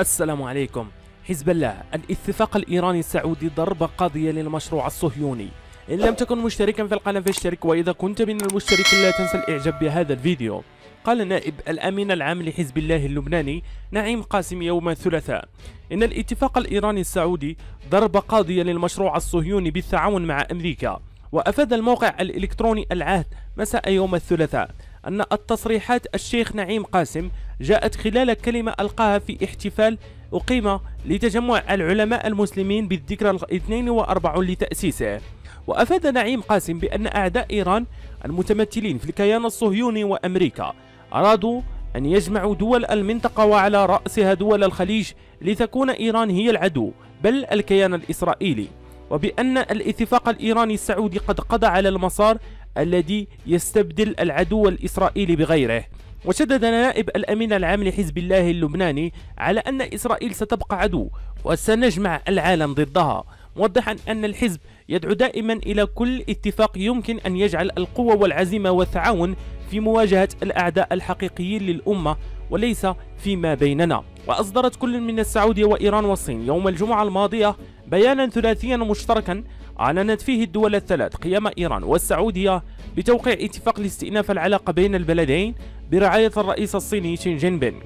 السلام عليكم. حزب الله الاتفاق الإيراني السعودي ضربة قاضية للمشروع الصهيوني. إن لم تكن مشتركا في القناة فاشترك وإذا كنت من المشتركين لا تنسى الإعجاب بهذا الفيديو. قال نائب الأمين العام لحزب الله اللبناني نعيم قاسم يوم الثلاثاء. إن الاتفاق الإيراني السعودي ضربة قاضية للمشروع الصهيوني بالتعاون مع أمريكا. وأفاد الموقع الإلكتروني العهد مساء يوم الثلاثاء أن التصريحات الشيخ نعيم قاسم جاءت خلال كلمة ألقاها في احتفال أقيم لتجمع العلماء المسلمين بالذكرى الاثنين وأربعون لتأسيسه. وأفاد نعيم قاسم بأن أعداء إيران المتمثلين في الكيان الصهيوني وأمريكا أرادوا أن يجمعوا دول المنطقة وعلى رأسها دول الخليج لتكون إيران هي العدو بل الكيان الإسرائيلي. وبأن الاتفاق الإيراني السعودي قد قضى على المسار الذي يستبدل العدو الإسرائيلي بغيره. وشدد نائب الأمين العام لحزب الله اللبناني على أن إسرائيل ستبقى عدو وسنجمع العالم ضدها موضحا أن الحزب يدعو دائما إلى كل اتفاق يمكن أن يجعل القوة والعزيمة والتعاون في مواجهة الأعداء الحقيقيين للأمة وليس فيما بيننا. وأصدرت كل من السعودية وإيران والصين يوم الجمعة الماضية بيانا ثلاثيا مشتركا أعلنت فيه الدول الثلاث قيام إيران والسعودية بتوقيع اتفاق لاستئناف العلاقة بين البلدين برعاية الرئيس الصيني شين جين بينغ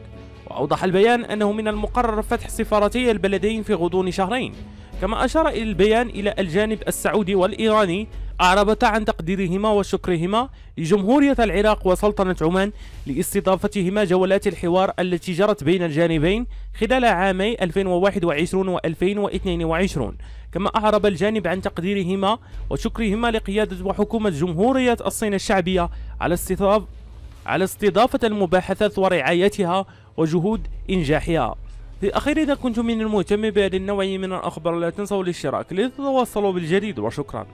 وأوضح البيان أنه من المقرر فتح سفارتي البلدين في غضون شهرين كما أشار البيان إلى الجانب السعودي والإيراني أعربتا عن تقديرهما وشكرهما لجمهورية العراق وسلطنة عمان لاستضافتهما جولات الحوار التي جرت بين الجانبين خلال عامي 2021 و 2022 كما أعرب الجانب عن تقديرهما وشكرهما لقيادة وحكومة جمهورية الصين الشعبية على استضاف على استضافة المباحثات ورعايتها وجهود إنجاحها. في الأخير إذا كنتم من المهتم بهذا النوع من الأخبار لا تنسوا الاشتراك لتتواصلوا بالجديد وشكرا.